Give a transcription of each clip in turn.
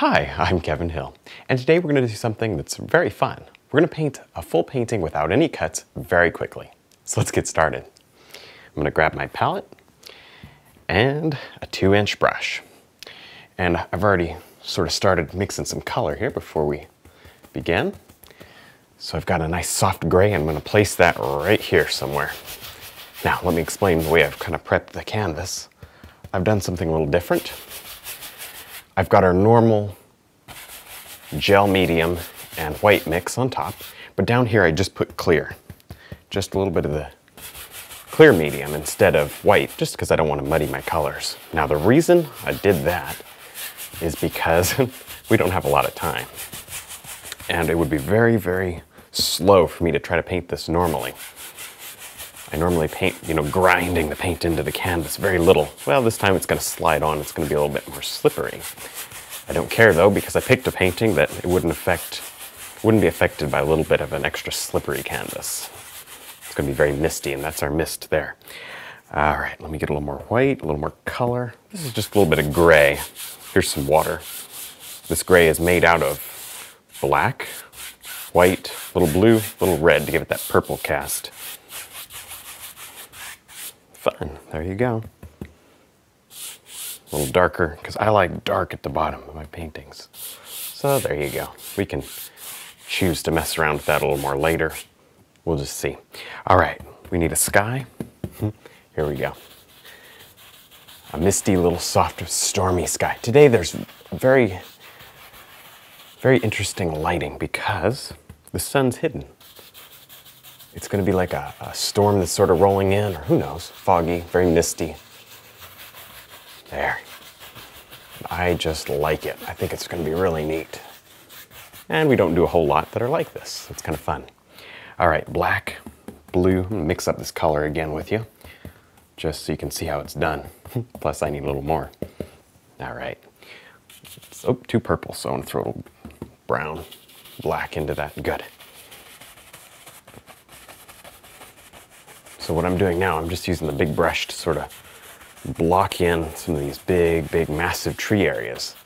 Hi, I'm Kevin Hill, and today we're going to do something that's very fun. We're going to paint a full painting without any cuts very quickly. So let's get started. I'm going to grab my palette and a two inch brush. And I've already sort of started mixing some color here before we begin. So I've got a nice soft gray. And I'm going to place that right here somewhere. Now, let me explain the way I've kind of prepped the canvas. I've done something a little different. I've got our normal gel medium and white mix on top, but down here I just put clear. Just a little bit of the clear medium instead of white, just because I don't want to muddy my colors. Now the reason I did that is because we don't have a lot of time. And it would be very, very slow for me to try to paint this normally. I normally paint, you know, grinding the paint into the canvas, very little. Well, this time it's gonna slide on, it's gonna be a little bit more slippery. I don't care though, because I picked a painting that it wouldn't affect, wouldn't be affected by a little bit of an extra slippery canvas. It's gonna be very misty, and that's our mist there. All right, let me get a little more white, a little more color. This is just a little bit of gray. Here's some water. This gray is made out of black, white, little blue, little red to give it that purple cast fun. There you go. A little darker, because I like dark at the bottom of my paintings. So there you go. We can choose to mess around with that a little more later. We'll just see. All right, we need a sky. Here we go. A misty little soft stormy sky. Today there's very, very interesting lighting because the sun's hidden it's to be like a, a, storm that's sort of rolling in, or who knows, foggy, very misty. There. I just like it. I think it's to be really neat. And we don't do a whole lot that are like this. It's kind of fun. All right, black, blue, mix up this color again with you, just so you can see how it's done. Plus, I need a little more. All right. oh, too purple, so I'm to throw a little brown, black into that. Good. So what I'm doing now, I'm just using the big brush to sort of block in some of these big, big, massive tree areas.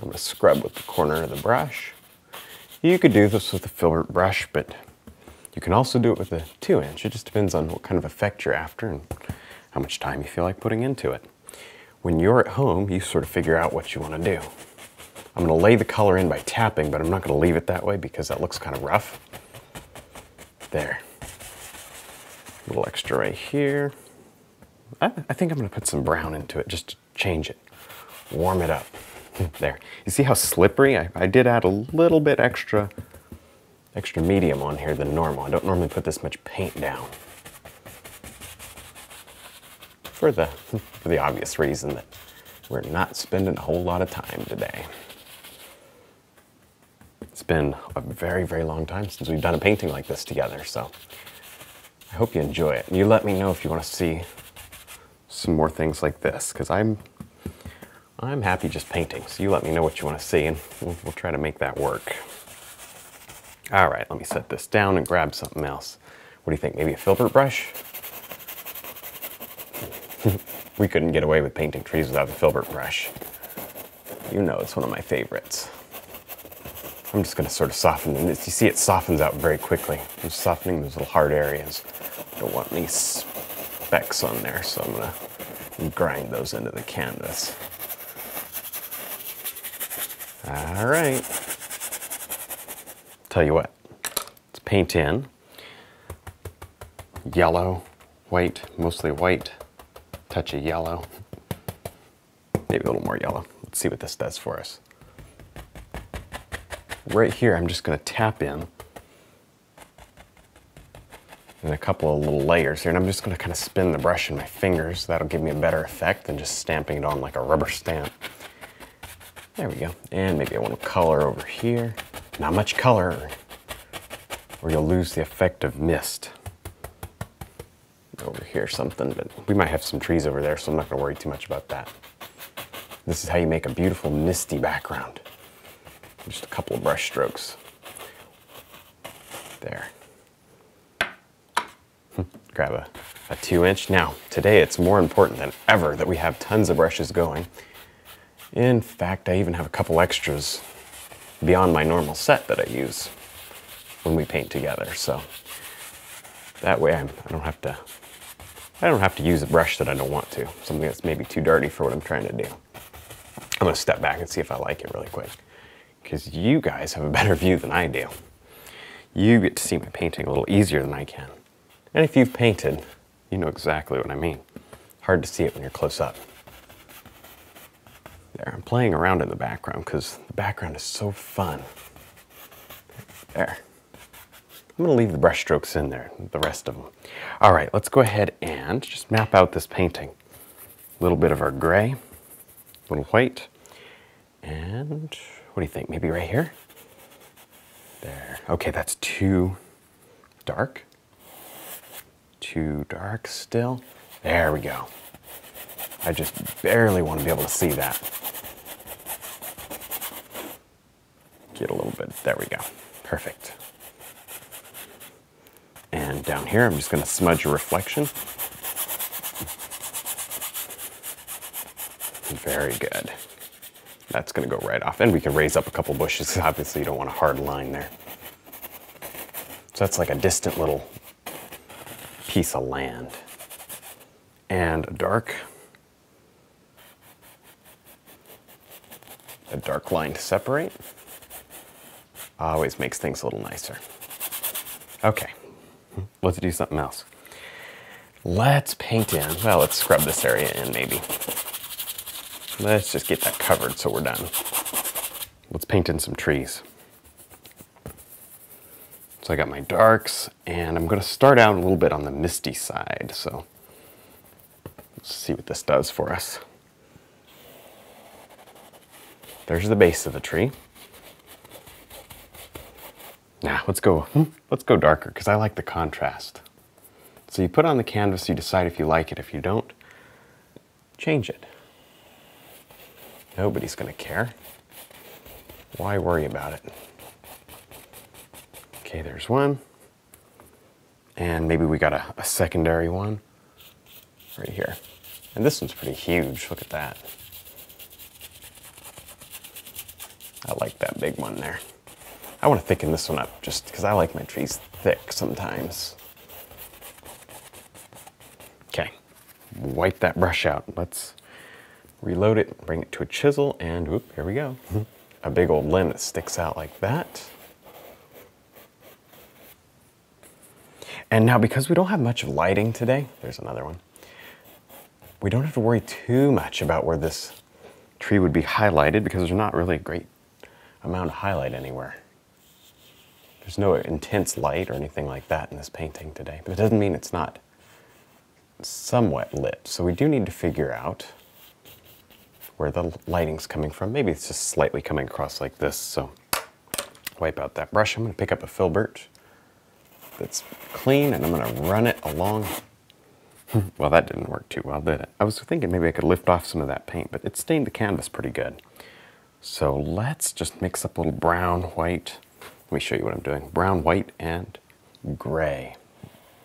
I'm gonna scrub with the corner of the brush. You could do this with a filbert brush, but you can also do it with a two inch. It just depends on what kind of effect you're after and how much time you feel like putting into it. When you're at home, you sort of figure out what you wanna do. I'm gonna lay the color in by tapping, but I'm not gonna leave it that way because that looks kind of rough. There. A little extra right here. I, I think I'm gonna put some brown into it just to change it, warm it up. there. You see how slippery? I, I did add a little bit extra, extra medium on here than normal. I don't normally put this much paint down. For the, for the obvious reason that we're not spending a whole lot of time today. It's been a very, very long time since we've done a painting like this together, so I hope you enjoy it. And you let me know if you want to see some more things like this, because I'm I'm happy just painting. So you let me know what you want to see, and we'll, we'll try to make that work. All right, let me set this down and grab something else. What do you think? Maybe a filbert brush? we couldn't get away with painting trees without a filbert brush. You know it's one of my favorites. I'm just going to sort of soften them. You see it softens out very quickly. I'm softening those little hard areas. I Don't want any specks on there, so I'm going to grind those into the canvas. All right. Tell you what, let's paint in yellow, white, mostly white, touch of yellow, maybe a little more yellow. Let's see what this does for us right here, I'm just gonna tap in in a couple of little layers here, and I'm just gonna kind of spin the brush in my fingers. That'll give me a better effect than just stamping it on like a rubber stamp. There we go. And maybe I want to color over here. Not much color, or you'll lose the effect of mist. Over here something, but we might have some trees over there, so I'm not gonna worry too much about that. This is how you make a beautiful misty background. Just a couple of brush strokes. There. Grab a, a two inch. Now, today it's more important than ever that we have tons of brushes going. In fact, I even have a couple extras beyond my normal set that I use when we paint together. So that way I'm, I don't have to I don't have to use a brush that I don't want to, something that's maybe too dirty for what I'm trying to do. I'm gonna step back and see if I like it really quick, because you guys have a better view than I do. You get to see my painting a little easier than I can. And if you've painted, you know exactly what I mean. Hard to see it when you're close up. There, I'm playing around in the background because the background is so fun. There. I'm gonna leave the brush strokes in there, the rest of them. All right, let's go ahead and just map out this painting. A little bit of our gray, a little white, and what do you think? Maybe right here? There. Okay, that's too dark. Too dark still. There we go. I just barely want to be able to see that. Get a little bit. There we go. Perfect. And down here, I'm just going to smudge a reflection. Very good. That's to go right off. And we can raise up a couple bushes. Obviously, you don't want a hard line there. So that's like a distant little piece of land. And a dark, a dark line to separate. Always makes things a little nicer. Okay, let's do something else. Let's paint in, well, let's scrub this area in maybe. Let's just get that covered so we're done. Let's paint in some trees. So I got my darks, and I'm gonna start out a little bit on the misty side, so let's see what this does for us. There's the base of the tree. Now, let's go, hmm, let's go darker, because I like the contrast. So you put on the canvas, you decide if you like it. If you don't, change it. Nobody's going to care. Why worry about it? Okay, there's one. And maybe we got a, a, secondary one right here. And this one's pretty huge. Look at that. I like that big one there. I want to thicken this one up just because I like my trees thick sometimes. Okay, wipe that brush out. Let's reload it, bring it to a chisel, and whoop, here we go. a big old limb that sticks out like that. And now because we don't have much lighting today, there's another one. We don't have to worry too much about where this tree would be highlighted because there's not really a great amount of highlight anywhere. There's no intense light or anything like that in this painting today, but it doesn't mean it's not somewhat lit. So we do need to figure out where the lighting's coming from. Maybe it's just slightly coming across like this. So wipe out that brush. I'm gonna pick up a filbert that's clean and I'm gonna run it along. well, that didn't work too well, did it? I was thinking maybe I could lift off some of that paint, but it stained the canvas pretty good. So let's just mix up a little brown, white. Let me show you what I'm doing. Brown, white, and gray.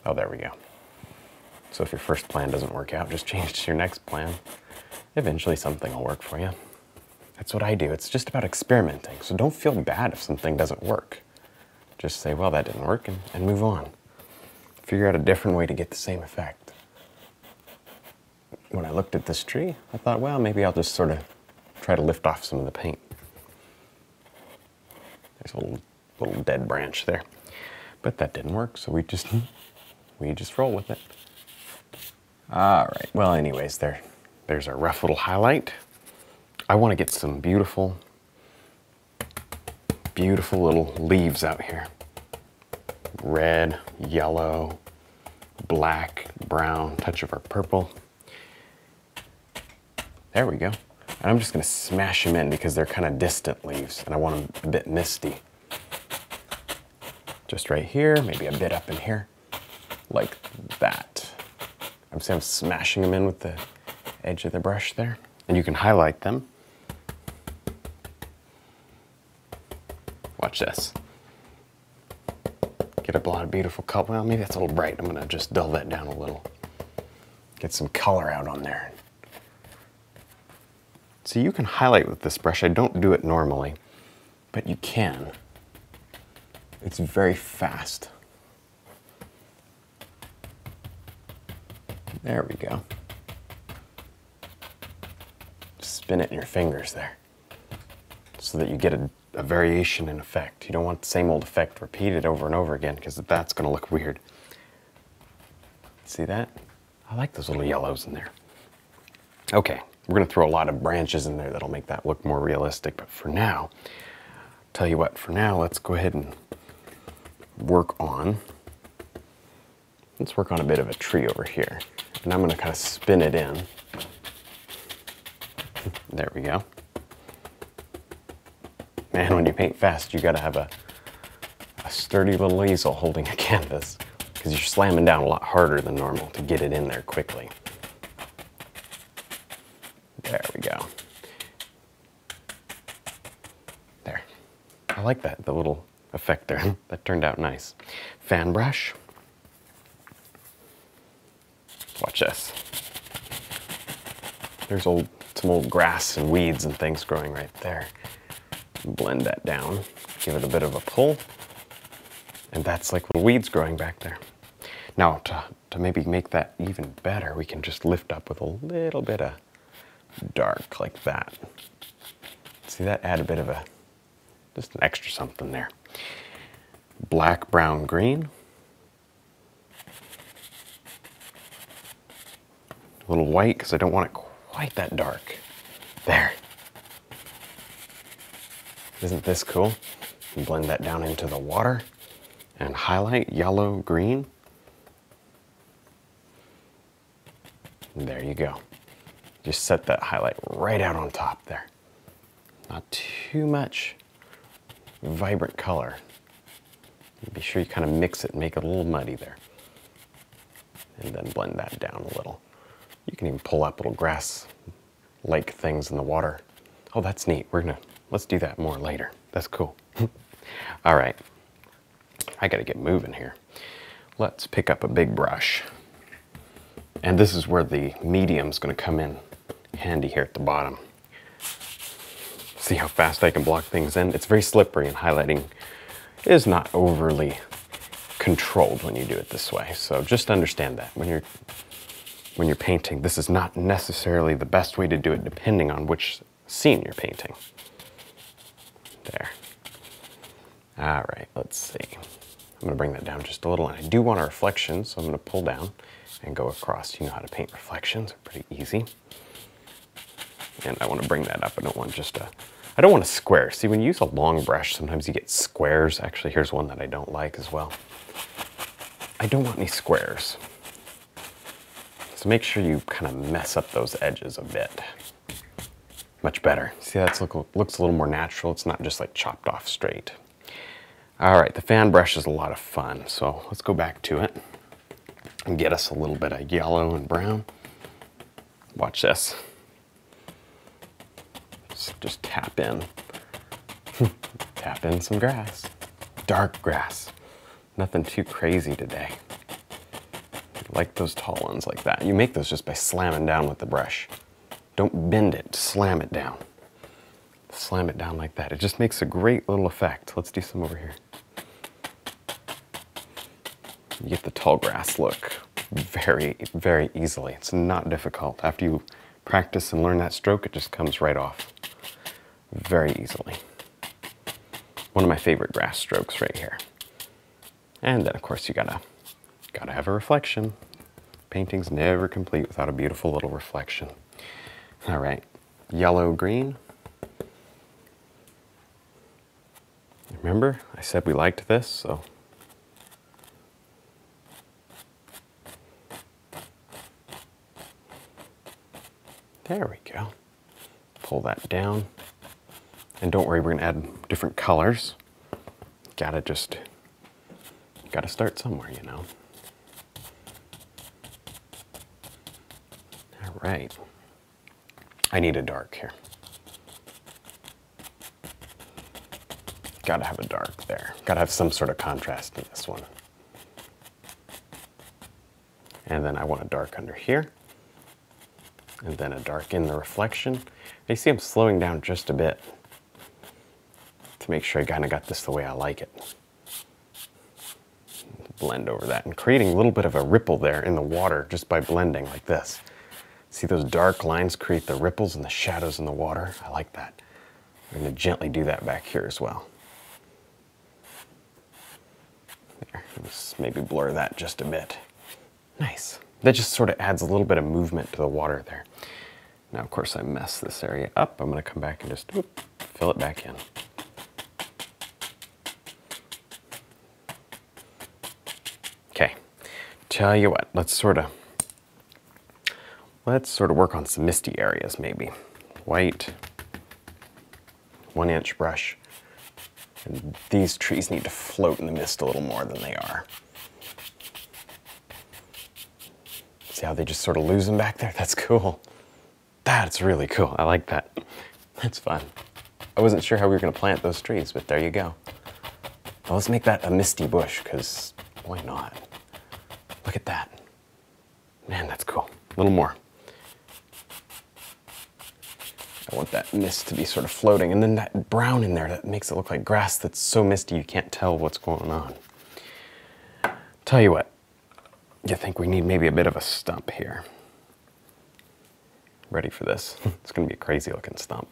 Oh, there we go. So if your first plan doesn't work out, just change to your next plan. Eventually something will work for you. That's what I do. It's just about experimenting. So don't feel bad if something doesn't work. Just say, well, that didn't work, and, and move on. Figure out a different way to get the same effect. When I looked at this tree, I thought, well, maybe I'll just sort of try to lift off some of the paint. There's a little, little dead branch there. But that didn't work, so we just, we just roll with it. All right, well, anyways, there, there's our rough little highlight. I want to get some beautiful, beautiful little leaves out here. Red, yellow, black, brown, touch of our purple. There we go. And I'm just gonna smash them in because they're kind of distant leaves and I want them a bit misty. Just right here, maybe a bit up in here, like that. I'm, I'm smashing them in with the edge of the brush there. And you can highlight them. Watch this. Get a lot of beautiful color. Well, maybe that's a little bright. I'm gonna just dull that down a little. Get some color out on there. So you can highlight with this brush. I don't do it normally, but you can. It's very fast. There we go. Spin it in your fingers there so that you get a, a variation in effect. You don't want the same old effect repeated over and over again because that's going to look weird. See that? I like those little yellows in there. Okay, we're going to throw a lot of branches in there that'll make that look more realistic. But for now, tell you what, for now, let's go ahead and work on, let's work on a bit of a tree over here. And I'm going to kind of spin it in. There we go. Man, when you paint fast, you got to have a, a sturdy little easel holding a canvas because you're slamming down a lot harder than normal to get it in there quickly. There we go. There. I like that, the little effect there. that turned out nice. Fan brush. Watch this. There's old, some old grass and weeds and things growing right there. Blend that down, give it a bit of a pull, and that's like little weeds growing back there. Now, to, to maybe make that even better, we can just lift up with a little bit of dark like that. See that? Add a bit of a, just an extra something there. Black, brown, green. A little white because I don't want it quite that dark. There. Isn't this cool? blend that down into the water and highlight yellow, green. There you go. Just set that highlight right out on top there. Not too much vibrant color. Be sure you kind of mix it and make it a little muddy there. And then blend that down a little. You can even pull up little grass like things in the water. Oh, that's neat. We're gonna, let's do that more later. That's cool. All right, I gotta get moving here. Let's pick up a big brush. And this is where the medium's gonna come in handy here at the bottom. See how fast I can block things in? It's very slippery and highlighting is not overly controlled when you do it this way. So just understand that when you're when you're painting, this is not necessarily the best way to do it depending on which scene you're painting. There. All right, let's see. I'm gonna bring that down just a little, and I do want a reflection, so I'm gonna pull down and go across. You know how to paint reflections, pretty easy. And I wanna bring that up. I don't want just a, I don't want a square. See, when you use a long brush, sometimes you get squares. Actually, here's one that I don't like as well. I don't want any squares. So make sure you kind of mess up those edges a bit. Much better. See, that look, looks a little more natural. It's not just like chopped off straight. All right, the fan brush is a lot of fun. So let's go back to it and get us a little bit of yellow and brown. Watch this. Just, just tap in. tap in some grass. Dark grass. Nothing too crazy today. Like those tall ones like that. You make those just by slamming down with the brush. Don't bend it, slam it down. Slam it down like that. It just makes a great little effect. Let's do some over here. You get the tall grass look very, very easily. It's not difficult. After you practice and learn that stroke, it just comes right off very easily. One of my favorite grass strokes right here. And then of course you gotta, gotta have a reflection. Painting's never complete without a beautiful little reflection. All right, yellow, green. Remember, I said we liked this, so There we go. Pull that down. And don't worry, we're gonna add different colors. Gotta just, gotta start somewhere, you know. All right. I need a dark here. Gotta have a dark there. Gotta have some sort of contrast in this one. And then I want a dark under here and then a dark in the reflection. You see I'm slowing down just a bit to make sure I kind of got this the way I like it. Blend over that and creating a little bit of a ripple there in the water just by blending like this. See those dark lines create the ripples and the shadows in the water? I like that. I'm to gently do that back here as well. There, let's maybe blur that just a bit. Nice. That just sort of adds a little bit of movement to the water there. Now, of course, I mess this area up. I'm going to come back and just whoop, fill it back in. Okay, tell you what, let's sort of let's sort of work on some misty areas maybe. White, one inch brush. And these trees need to float in the mist a little more than they are. See how they just sort of lose them back there? That's cool. That's really cool. I like that. That's fun. I wasn't sure how we were going to plant those trees, but there you go. Well, let's make that a misty bush, because why not? Look at that. Man, that's cool. A little more. I want that mist to be sort of floating. And then that brown in there that makes it look like grass that's so misty you can't tell what's going on. Tell you what, you think we need maybe a bit of a stump here. Ready for this? it's going to be a crazy looking stump.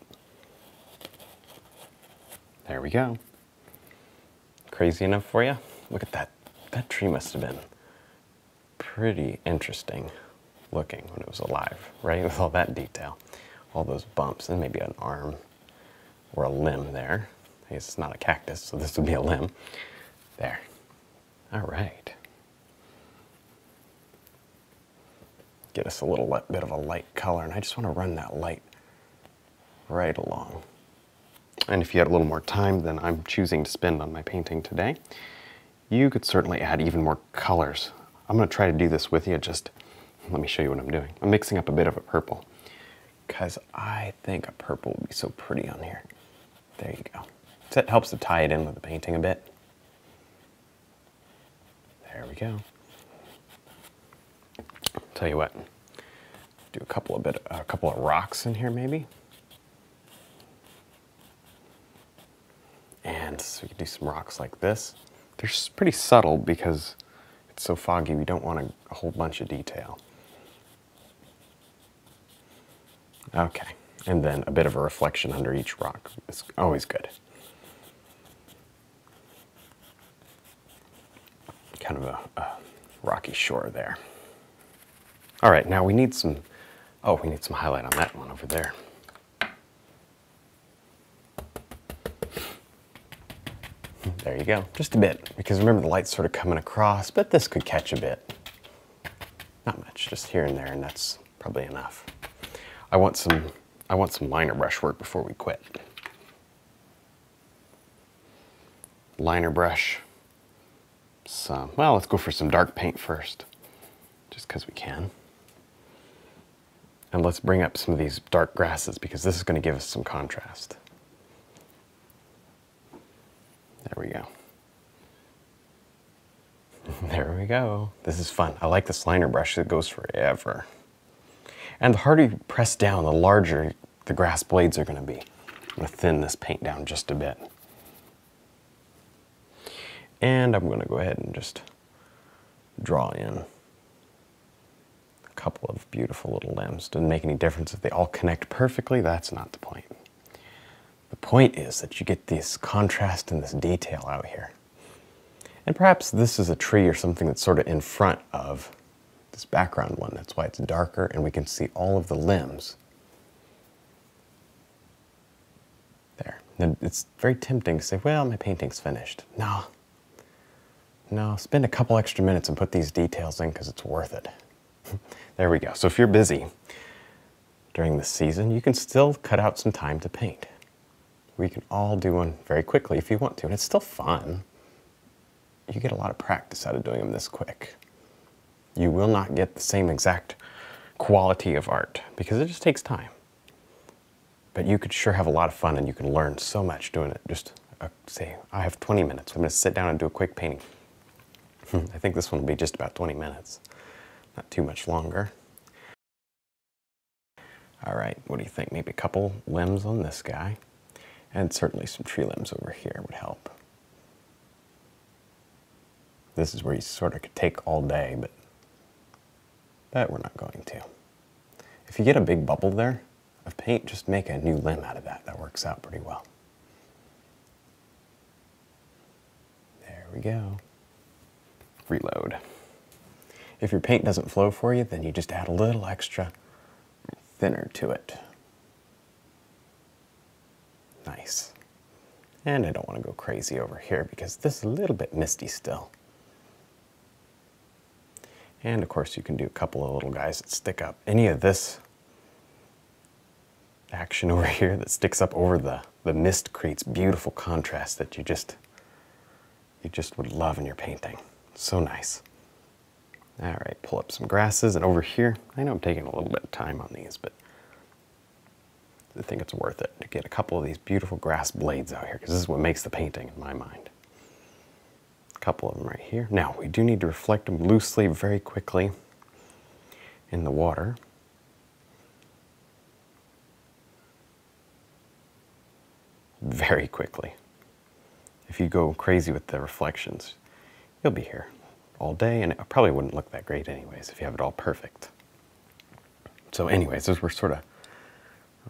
There we go. Crazy enough for you? Look at that. That tree must have been pretty interesting looking when it was alive, right? With all that detail all those bumps and maybe an arm or a limb there. It's not a cactus, so this would be a limb. There. All right. Get us a little bit of a light color, and I just want to run that light right along. And if you had a little more time than I'm choosing to spend on my painting today, you could certainly add even more colors. I'm going to try to do this with you, just let me show you what I'm doing. I'm mixing up a bit of a purple because I think a purple would be so pretty on here. There you go. It helps to tie it in with the painting a bit. There we go. Tell you what, do a couple of bit, a couple of rocks in here maybe. And so we can do some rocks like this. They're pretty subtle because it's so foggy. We don't want a whole bunch of detail. Okay, and then a bit of a reflection under each rock. is always good. Kind of a, a rocky shore there. All right, now we need some, oh, we need some highlight on that one over there. There you go, just a bit, because remember the light's sort of coming across, but this could catch a bit. Not much, just here and there, and that's probably enough. I want some, I want some liner brush work before we quit. Liner brush, some, well, let's go for some dark paint first, just because we can. And let's bring up some of these dark grasses because this is going to give us some contrast. There we go. There we go. This is fun. I like this liner brush. It goes forever. And the harder you press down, the larger the grass blades are going to be. I'm to thin this paint down just a bit. And I'm going to go ahead and just draw in a couple of beautiful little limbs. Doesn't make any difference if they all connect perfectly, that's not the point. The point is that you get this contrast and this detail out here. And perhaps this is a tree or something that's sort of in front of this background one. That's why it's darker and we can see all of the limbs. There. And it's very tempting to say, well, my painting's finished. No. No, spend a couple extra minutes and put these details in because it's worth it. there we go. So if you're busy during the season, you can still cut out some time to paint. We can all do one very quickly if you want to, and it's still fun. You get a lot of practice out of doing them this quick you will not get the same exact quality of art because it just takes time. But you could sure have a lot of fun and you can learn so much doing it. Just uh, say, I have 20 minutes. I'm going to sit down and do a quick painting. I think this one will be just about 20 minutes, not too much longer. All right, what do you think? Maybe a couple limbs on this guy. And certainly some tree limbs over here would help. This is where you sort of could take all day, but, but we're not going to. If you get a big bubble there of paint, just make a new limb out of that. That works out pretty well. There we go. Reload. If your paint doesn't flow for you, then you just add a little extra thinner to it. Nice. And I don't want to go crazy over here because this is a little bit misty still. And of course you can do a couple of little guys that stick up. Any of this action over here that sticks up over the, the mist creates beautiful contrast that you just you just would love in your painting. So nice. All right, pull up some grasses and over here, I know I'm taking a little bit of time on these, but I think it's worth it to get a couple of these beautiful grass blades out here because this is what makes the painting in my mind. Couple of them right here. Now, we do need to reflect them loosely very quickly in the water. Very quickly. If you go crazy with the reflections, you'll be here all day and it probably wouldn't look that great anyways if you have it all perfect. So anyways, as we're sort of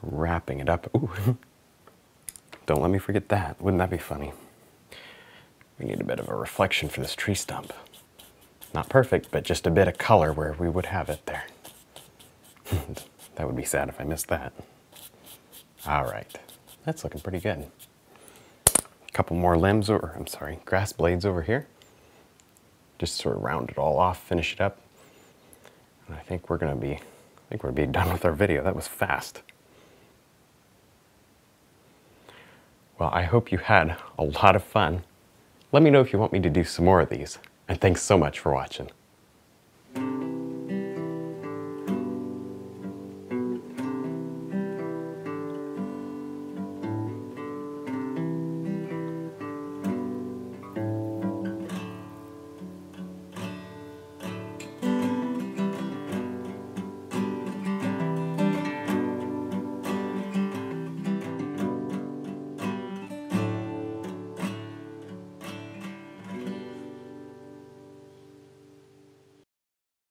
wrapping it up, ooh, don't let me forget that. Wouldn't that be funny? We need a bit of a reflection for this tree stump. Not perfect, but just a bit of color where we would have it there. that would be sad if I missed that. All right, that's looking pretty good. A couple more limbs, or I'm sorry, grass blades over here just sort of round it all off, finish it up. And I think we're gonna be, I think we're being done with our video. That was fast. Well, I hope you had a lot of fun. Let me know if you want me to do some more of these. And thanks so much for watching.